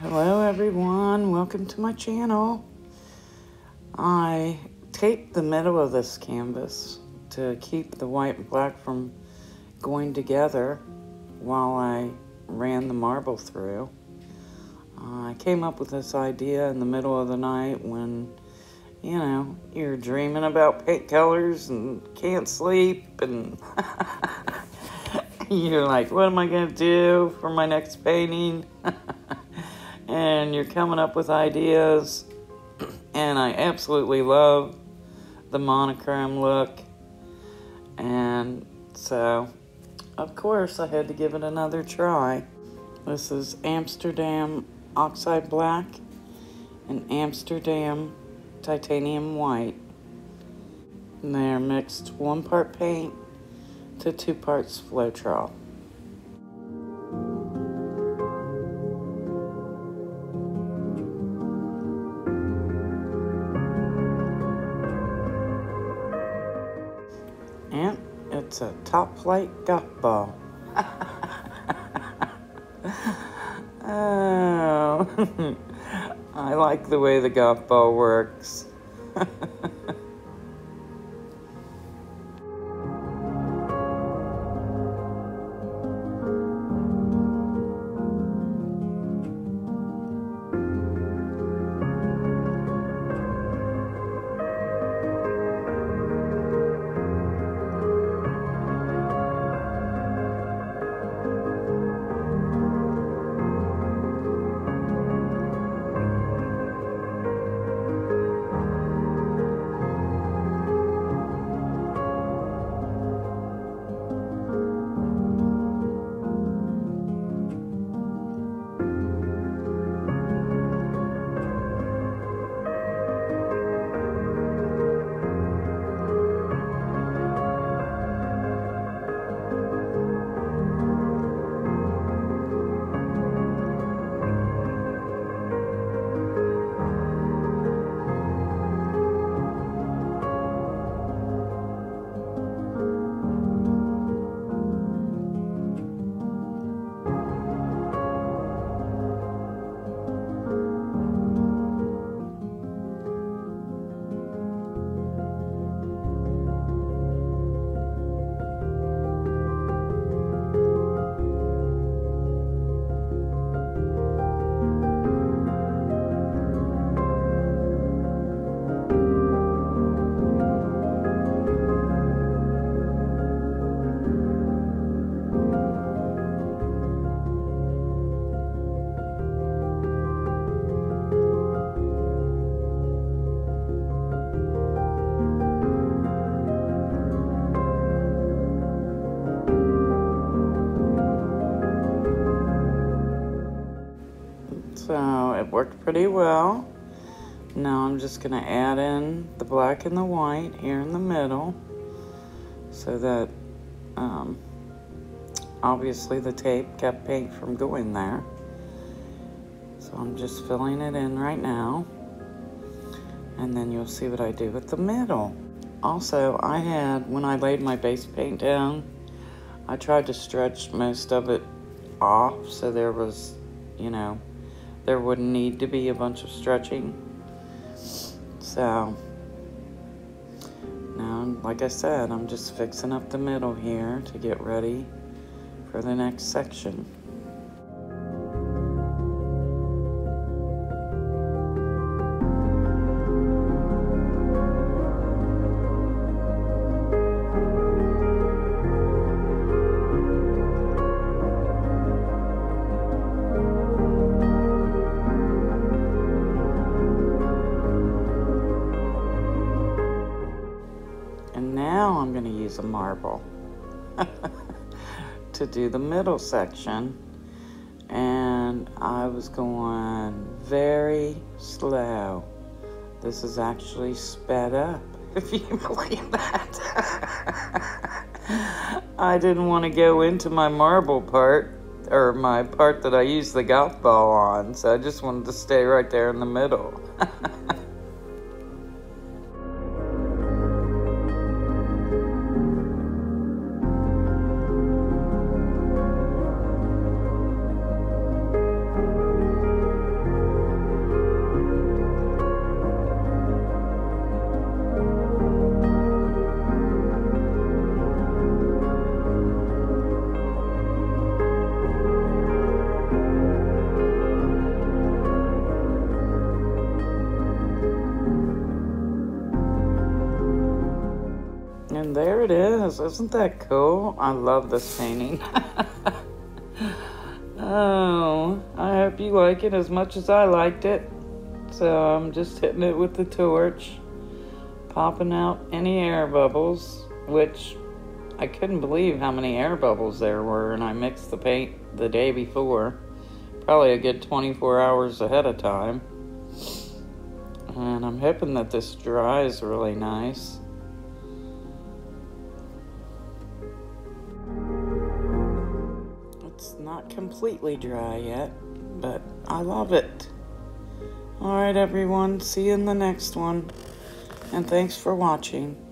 Hello everyone, welcome to my channel. I taped the middle of this canvas to keep the white and black from going together while I ran the marble through. Uh, I came up with this idea in the middle of the night when, you know, you're dreaming about paint colors and can't sleep and you're like, what am I going to do for my next painting? and you're coming up with ideas. And I absolutely love the monochrome look. And so, of course, I had to give it another try. This is Amsterdam Oxide Black and Amsterdam Titanium White. And they are mixed one part paint to two parts Floetrol. It's a top flight golf ball. oh, I like the way the golf ball works. Worked pretty well. Now I'm just going to add in the black and the white here in the middle so that um, obviously the tape kept paint from going there. So I'm just filling it in right now. And then you'll see what I do with the middle. Also, I had, when I laid my base paint down, I tried to stretch most of it off so there was, you know, there wouldn't need to be a bunch of stretching. So, now, like I said, I'm just fixing up the middle here to get ready for the next section. Use a marble to do the middle section. And I was going very slow. This is actually sped up, if you believe that. I didn't want to go into my marble part, or my part that I used the golf ball on, so I just wanted to stay right there in the middle. It is. Isn't that cool? I love this painting. oh, I hope you like it as much as I liked it. So I'm just hitting it with the torch, popping out any air bubbles, which I couldn't believe how many air bubbles there were, and I mixed the paint the day before, probably a good 24 hours ahead of time. And I'm hoping that this dries really nice. Completely dry yet, but I love it. Alright everyone, see you in the next one, and thanks for watching.